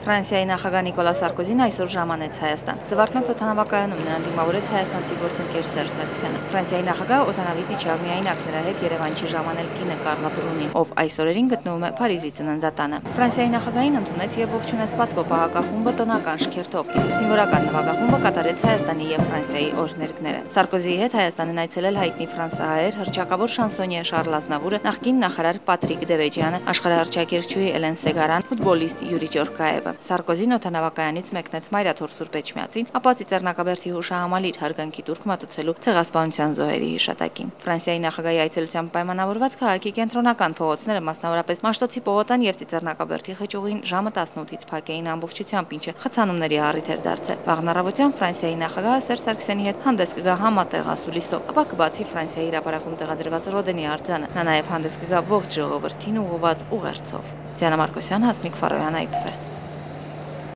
Ֆրանսիայի նախագահ Նիկոլա Սարկոզին այսօր ժամանեց Հայաստան։ Զվարթնոց օթանավակայանում նրան դիմավորեց հայաստանցի գործընկեր Սերժ Սարգսյանը։ Ֆրանսիայի նախագահը օթանավից իջավ միայնակ նրա հետ Երևան չի ժամանել կինը Կարլա Բրունին, ով այս օրերին գտնվում է Փարիզի ծննդատանը։ Ֆրանսիայի նախագահին ընդունեց եւ ողջունեց պատվո պահակախումբը տնական շքերթով, իսկ զինվորական նվագախումբը կատարեց Հայաստանի եւ Ֆրանսիայի օրհներգները։ Սարկոզիի հետ Հայաստանն այցելել հայտնի ֆրանսահայեր հրճակավոր շանսոնյե Շարլ Ազնավուրը, նախկին նախարար Պատրիկ Դևեջյանը, աշխարհահռչակերչուհի Էլեն Սեգարան, ֆուտբոլիստ Յուրի Ջորկաևը։ Սարդարովը։ Սարկոզին օտանավականից մեկնեց Մայրաթոր Սուրբեջմիածին, ապա Ծիծեռնակաբերդի հուշահամալիր հարգանքի դուրք մատուցելու ցեղասպանության զոհերի հիշատակին։ Ֆրանսիայի նախագահի այցելությամբ պայմանավորված քաղաքի կենտրոնական փողոցները, մասնավորապես Մաշտոցի Պողոտան եւ Ծիծեռնակաբերդի խճուղին ժամը 18-ից փակեին ամբողջությամբ, ինչը խցանումների առիթ էր դարձել։ Վաղն առավոտյան Ֆրանսիայի նախագահը Սերժ Սարգսյանի հետ հանդես կգա համատեղ ասուլիսով, ապա կբացի Ֆրանսիայի հրապարակում տեղադրված Ռոդենի արձանը։ Նա նաեւ հանդես կգա ողջ ժողովրդին ուղղված ուղերձով։ Դիանա Մարկոսյան, Հասմիկ Ֆարոյան, Այփ։